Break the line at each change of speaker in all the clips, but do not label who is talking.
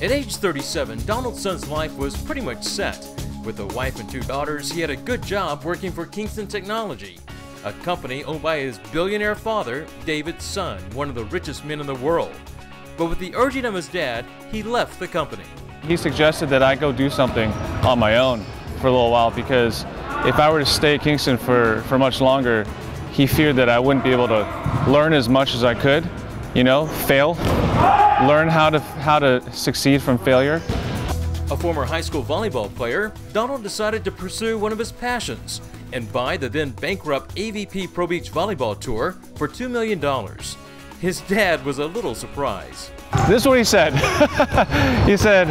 At age 37, Donald Sun's life was pretty much set. With a wife and two daughters, he had a good job working for Kingston Technology, a company owned by his billionaire father, David Sun, one of the richest men in the world. But with the urging of his dad, he left the company.
He suggested that I go do something on my own for a little while because if I were to stay at Kingston for, for much longer, he feared that I wouldn't be able to learn as much as I could, you know, fail, learn how to, how to succeed from failure.
A former high school volleyball player, Donald decided to pursue one of his passions and buy the then bankrupt AVP Pro Beach Volleyball Tour for $2 million. His dad was a little surprised.
This is what he said. he said,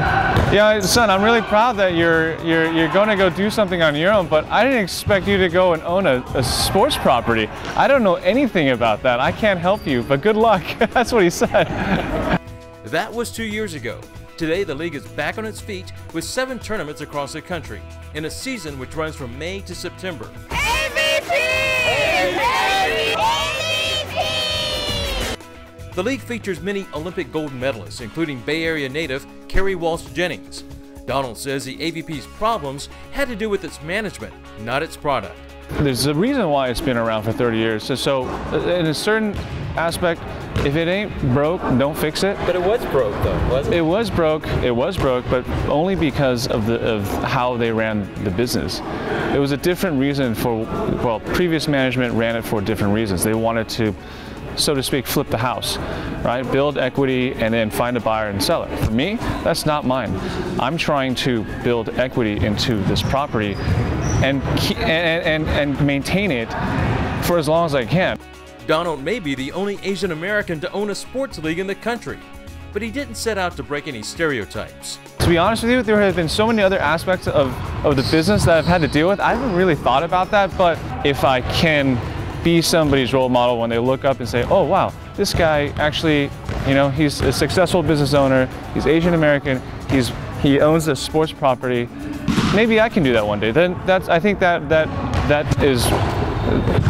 "Yeah, son, I'm really proud that you're you're you're going to go do something on your own, but I didn't expect you to go and own a, a sports property. I don't know anything about that. I can't help you, but good luck." That's what he said.
That was two years ago. Today, the league is back on its feet with seven tournaments across the country in a season which runs from May to September.
AVP!
The league features many Olympic gold medalists, including Bay Area native Kerri Walsh Jennings. Donald says the AVP's problems had to do with its management, not its product.
There's a reason why it's been around for 30 years. So, so in a certain aspect, if it ain't broke, don't fix it.
But it was broke though, wasn't
it? It was broke. It was broke, but only because of the of how they ran the business. It was a different reason for well, previous management ran it for different reasons. They wanted to so to speak, flip the house, right? Build equity and then find a buyer and sell it. For me, that's not mine. I'm trying to build equity into this property and, and, and, and maintain it for as long as I can.
Donald may be the only Asian American to own a sports league in the country, but he didn't set out to break any stereotypes.
To be honest with you, there have been so many other aspects of, of the business that I've had to deal with. I haven't really thought about that, but if I can be somebody's role model when they look up and say, oh wow, this guy actually, you know, he's a successful business owner, he's Asian American, he's he owns a sports property. Maybe I can do that one day. Then that's I think that that that is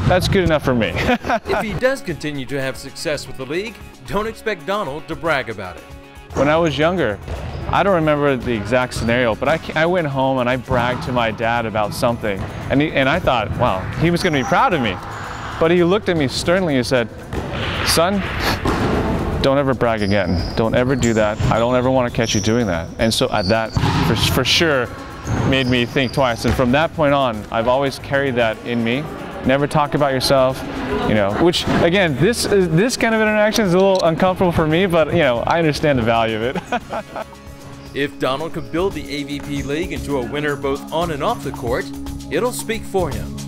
that's good enough for me.
if he does continue to have success with the league, don't expect Donald to brag about it.
When I was younger, I don't remember the exact scenario, but I, I went home and I bragged to my dad about something. And, he, and I thought, wow, he was going to be proud of me. But he looked at me sternly and said, son, don't ever brag again. Don't ever do that. I don't ever want to catch you doing that. And so at that, for, for sure, made me think twice. And from that point on, I've always carried that in me never talk about yourself, you know, which again, this, this kind of interaction is a little uncomfortable for me, but you know, I understand the value of it.
if Donald could build the AVP League into a winner both on and off the court, it'll speak for him.